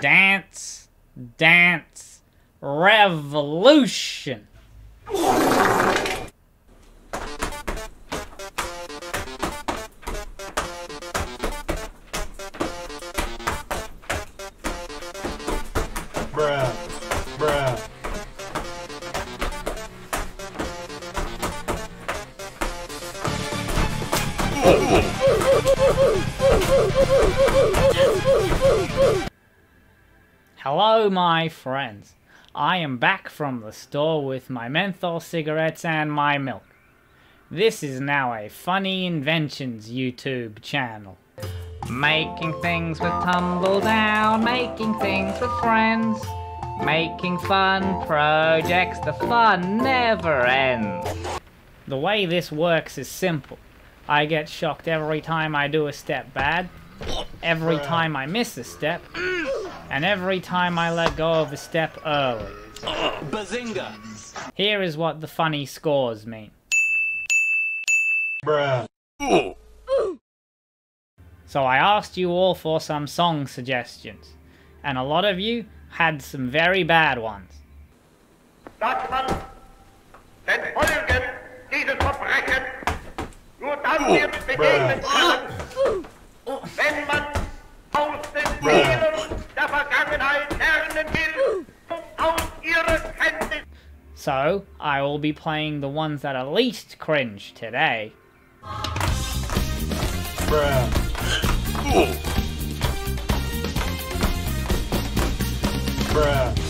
Dance, dance, revolution. Hello, my friends. I am back from the store with my menthol cigarettes and my milk. This is now a Funny Inventions YouTube channel. Making things with Tumble Down, making things with friends, making fun projects, the fun never ends. The way this works is simple. I get shocked every time I do a step bad, every time I miss a step, and every time I let go of a step early. Bazinga! Here is what the funny scores mean. Bruh. So I asked you all for some song suggestions, and a lot of you had some very bad ones. dass wenn man aus den Fehlern der Vergangenheit lernen will und aus ihrer Kenntnis So I will be playing the ones that are least cringe today. Bruh. Bruh.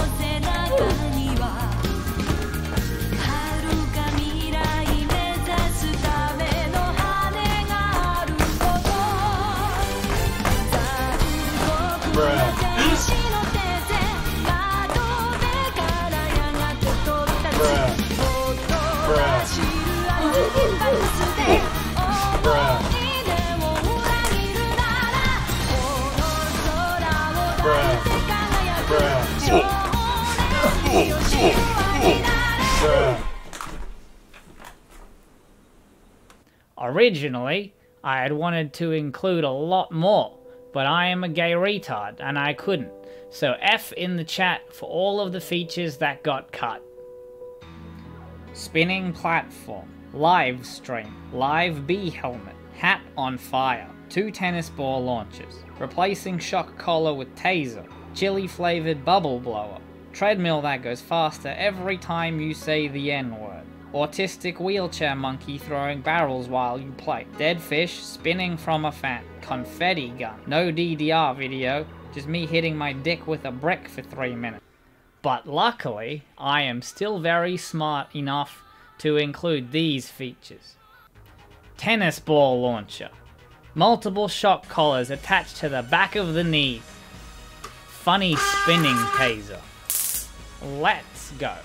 Originally, I had wanted to include a lot more, but I am a gay retard and I couldn't. So F in the chat for all of the features that got cut. Spinning platform, live stream, live bee helmet, hat on fire, two tennis ball launchers, replacing shock collar with taser, chili flavored bubble blower, treadmill that goes faster every time you say the N word, autistic wheelchair monkey throwing barrels while you play, dead fish spinning from a fan, confetti gun, no DDR video, just me hitting my dick with a brick for three minutes. But luckily, I am still very smart enough to include these features. Tennis ball launcher. Multiple shock collars attached to the back of the knee. Funny spinning taser. Let's go.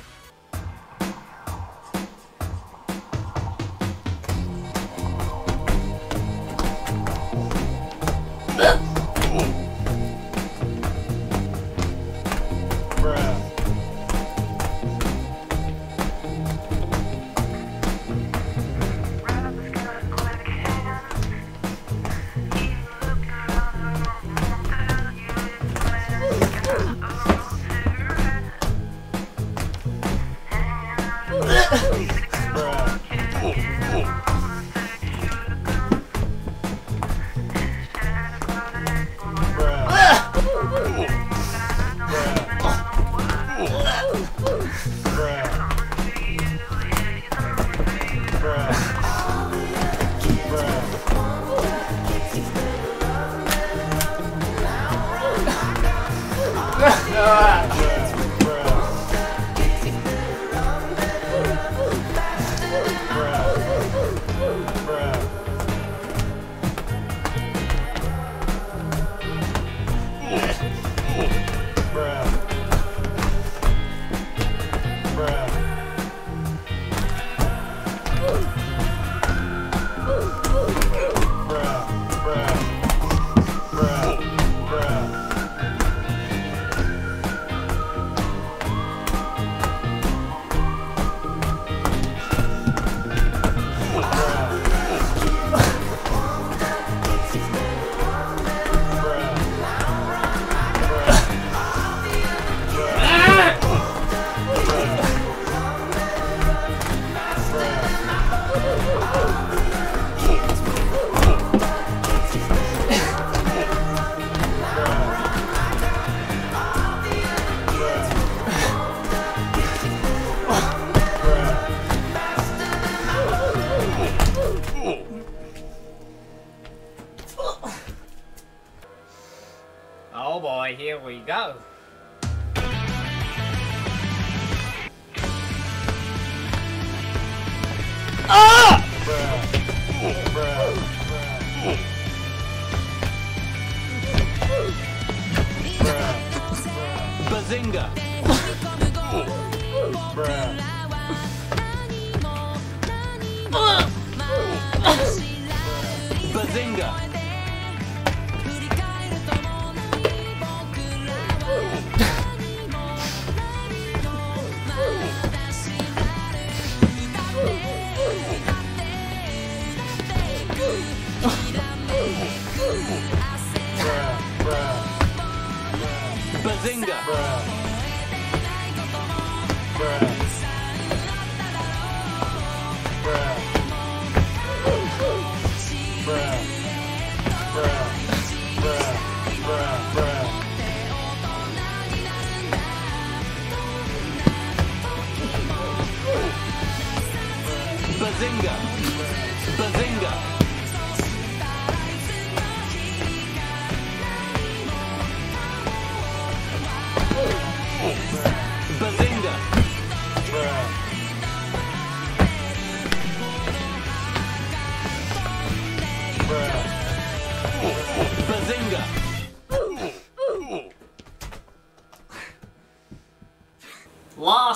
Ah. Oh boy, here we go. Bazinga! Bazinga! Bazinga!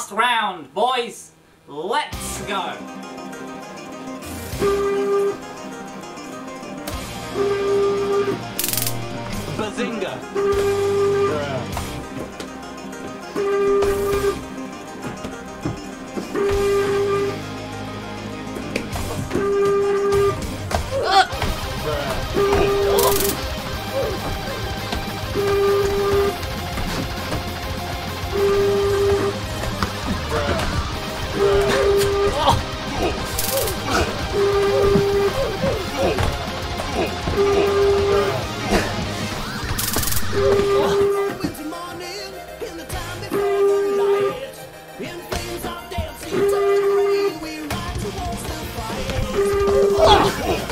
Last round, boys. Let's go. Bazinga! Oh!